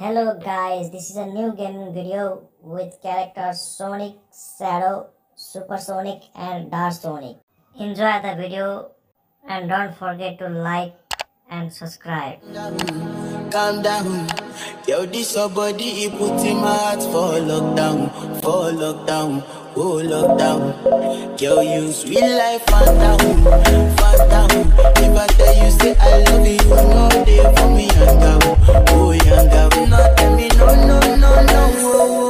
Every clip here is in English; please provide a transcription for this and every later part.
Hello guys, this is a new gaming video with characters Sonic, Shadow, Super Sonic and Dark Sonic. Enjoy the video and don't forget to like and subscribe. Calm down, yo this somebody put in my heart for lockdown, for lockdown oh lockdown. Girl, you sweet life, Fanta down, Fanta down. If I tell you, say I love you, no day for me, yanga, oh yanga. Not tell me, no, no, no, no.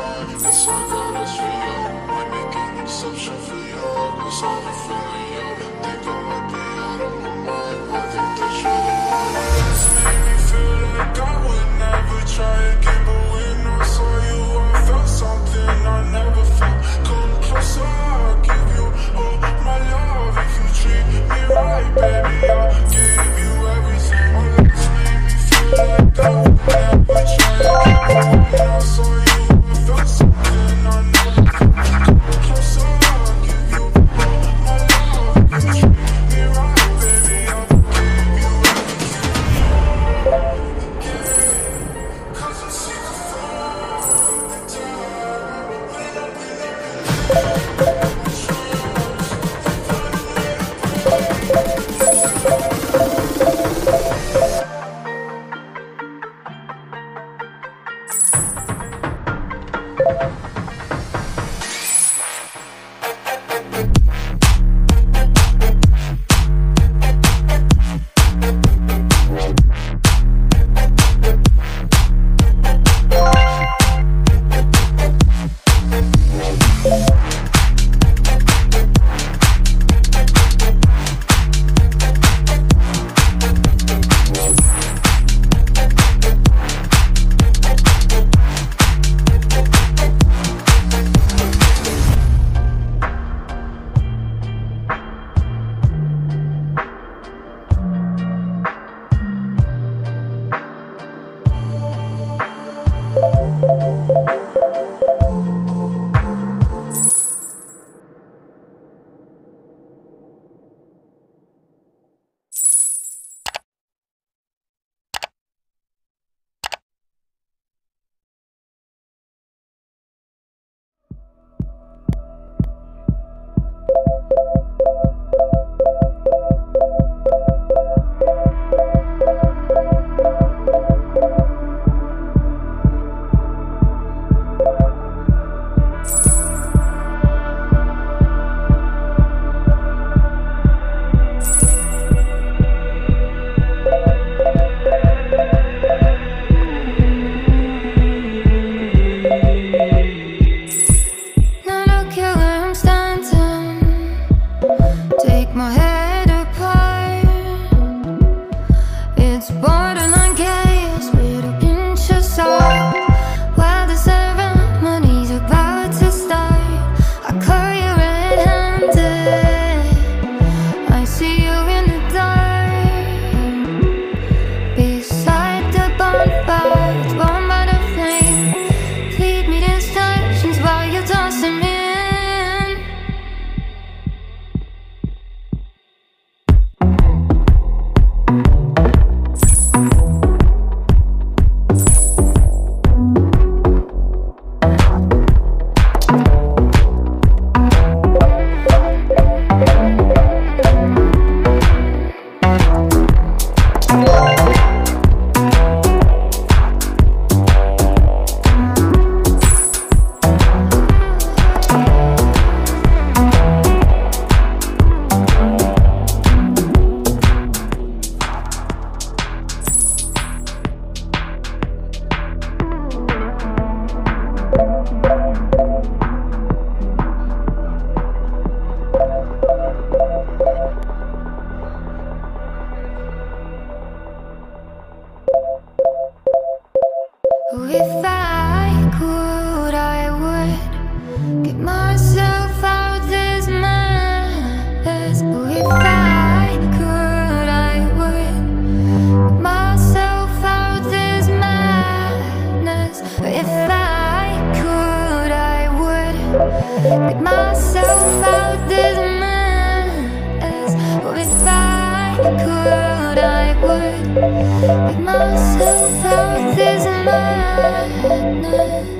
it's like all for you. I'm making an for you, it's all for you. If I could, I would get myself out this if I could, I would get myself out this madness. If I could, I would get myself out this. myself out this madness.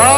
Oh!